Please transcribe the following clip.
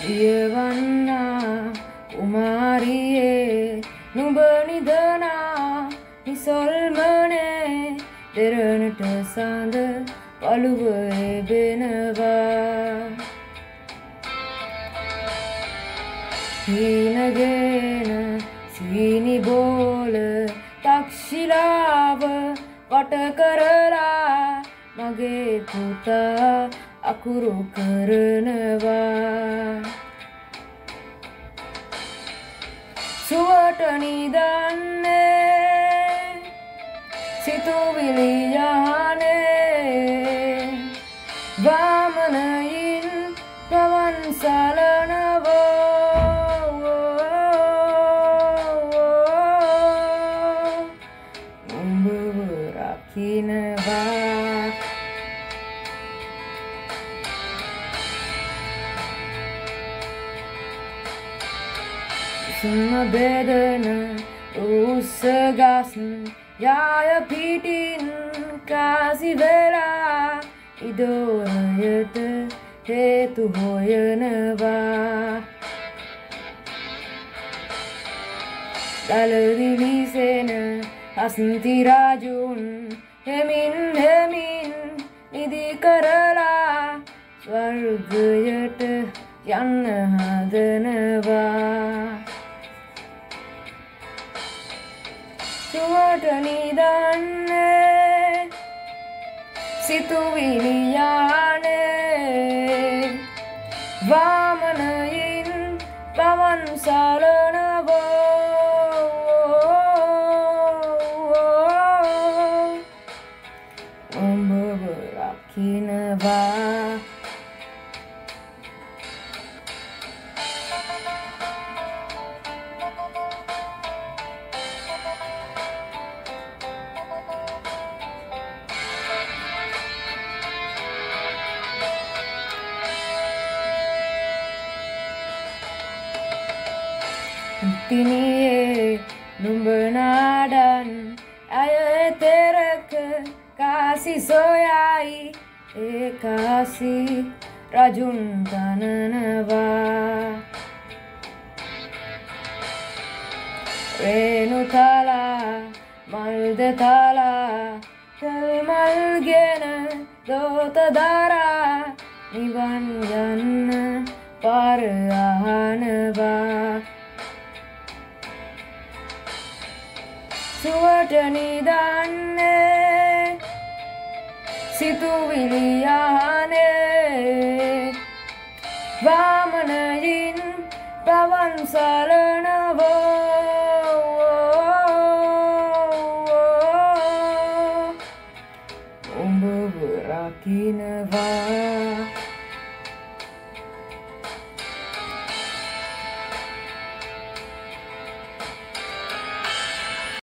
දියවන්නා කුමාරියේ නුඹ නිදනා නිසොල්මනේ දෙරණට සඳ පළුව එබෙනවා හීනගෙන සීනි බෝල තක්ෂිලාව වට කරලා මගේ පුතා අකුරු කරනවා. සුවට නිදන්නේ සිතුවිලි යහනේ වාමනයින් පවන් සලනවෝ. උඹව රකිනවා. සුම බෙදන උස්සගස් යාය පිටින් කාසි වෙලා ඉදෝරයට හේතු හොයනවා. දලදිලිසෙන අස්තිරාජුන් හෙමින් හෙමින් නිදි කරලා ස්වර්ගයට යන්න හදනවා. සිතුවිලි යානේ වාමනයින් පවන් සලනවෝ උඹව රකිනවා තිනියේ නුඹ නාඩන් අය තෙරක කාසි සොයයි ඒ කාසි රජුන් තනනවා රේනු තලා මල්ද තලා තල්මල්ගෙන දෝත දරා නිවන් යන්න පාර අහනවා සුවට නිදන්නේ සිතුවිලි යහනේ වාමනයින් පවන් සලනවෝ උඹව රකිනවා